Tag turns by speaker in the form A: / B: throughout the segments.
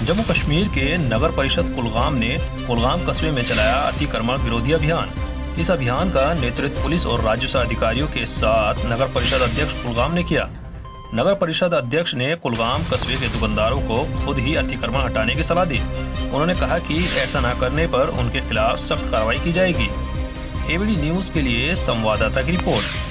A: जम्मू कश्मीर के नगर परिषद कुलगाम ने कुलगाम कस्बे में चलाया अतिक्रमण विरोधी अभियान। इस अभियान का नेतृत्व पुलिस और राजस्व अधिकारियों के साथ नगर परिषद अध्यक्ष कुलगाम ने किया। नगर परिषद अध्यक्ष ने कुलगाम कस्बे के दुकानदारों को खुद ही अतिक्रमण हटाने की सलाह दी। उन्होंने कहा कि ऐसा न करने पर उनके खिलाफ सख्त कार्रवाई की जाएगी। एबीडी न्यूज़ के लिए संवाददाता की रिपोर्ट।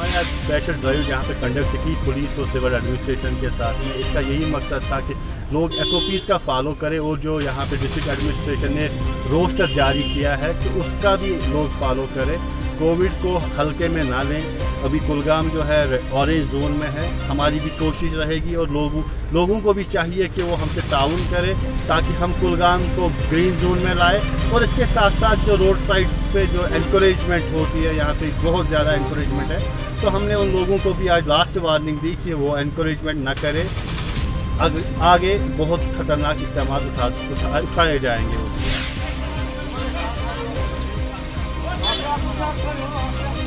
B: हमारे स्पेशल ड्राइव यहाँ पे कंडक्ट की पुलिस और सिविल एडमिनिस्ट्रेशन के साथ में इसका यही मकसद था कि लोग एस का फॉलो करें और जो यहाँ पे डिस्ट्रिक्ट एडमिनिस्ट्रेशन ने रोस्टर जारी किया है कि उसका भी लोग फॉलो करें। कोविड को हल्के में ना लें। अभी कुलगाम जो है ऑरेंज जोन में है। हमारी भी कोशिश रहेगी और लोगों लोगों को भी चाहिए कि वो हमसे ताउन करें ताकि हम कुलगाम को ग्रीन जोन में लाए। और इसके साथ साथ जो रोड साइड्स पे जो इंक्रेजमेंट होती है यहाँ पे बहुत ज़्यादा इंक्रेजमेंट है। तो हमने उन लोगों को भी आज लास्ट वार्निंग दी कि वो इंक्रेजमेंट ना करें। आगे बहुत ख़तरनाक इकदाम उठा, उठा, उठाए जाएँगे 大